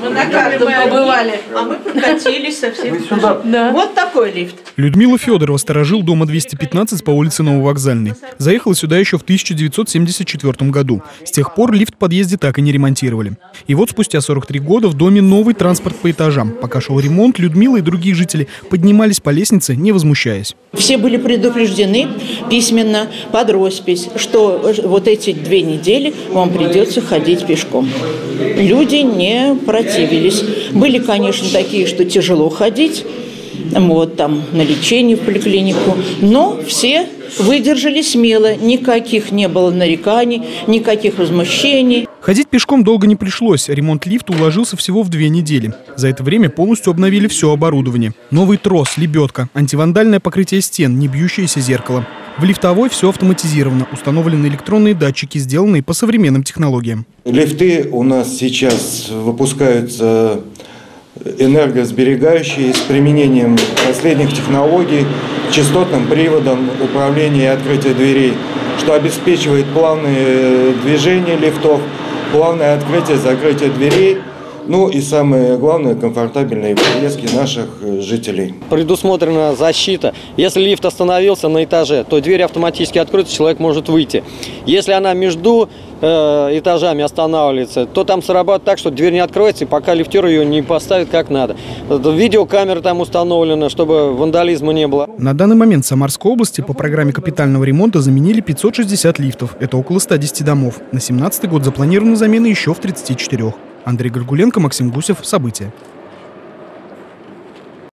Мы на каждом побывали. А мы прокатились со всеми. Да. Вот такой лифт. Людмила Федорова сторожил дома 215 по улице Нововокзальной. Заехала сюда еще в 1974 году. С тех пор лифт в подъезде так и не ремонтировали. И вот спустя 43 года в доме новый транспорт по этажам. Пока шел ремонт, Людмила и другие жители поднимались по лестнице, не возмущаясь. Все были предупреждены письменно под роспись, что вот эти две недели вам придется ходить пешком. Люди не противились. Были, конечно, такие, что тяжело ходить, вот там на лечение в поликлинику, но все выдержали смело, никаких не было нареканий, никаких возмущений. Ходить пешком долго не пришлось. Ремонт лифта уложился всего в две недели. За это время полностью обновили все оборудование. Новый трос, лебедка, антивандальное покрытие стен, не бьющееся зеркало. В лифтовой все автоматизировано. Установлены электронные датчики, сделанные по современным технологиям. Лифты у нас сейчас выпускаются энергосберегающие с применением последних технологий, частотным приводом управления и открытия дверей, что обеспечивает плавные движения лифтов, плавное открытие, закрытие дверей – ну и самое главное, комфортабельные поездки наших э, жителей. Предусмотрена защита. Если лифт остановился на этаже, то дверь автоматически откроется, человек может выйти. Если она между э, этажами останавливается, то там срабатывает так, что дверь не откроется, пока лифтер ее не поставит как надо. Видеокамера там установлена, чтобы вандализма не было. На данный момент в Самарской области по программе капитального ремонта заменили 560 лифтов. Это около 110 домов. На 2017 год запланирована замена еще в 34. Андрей Горгуленко, Максим Гусев. События.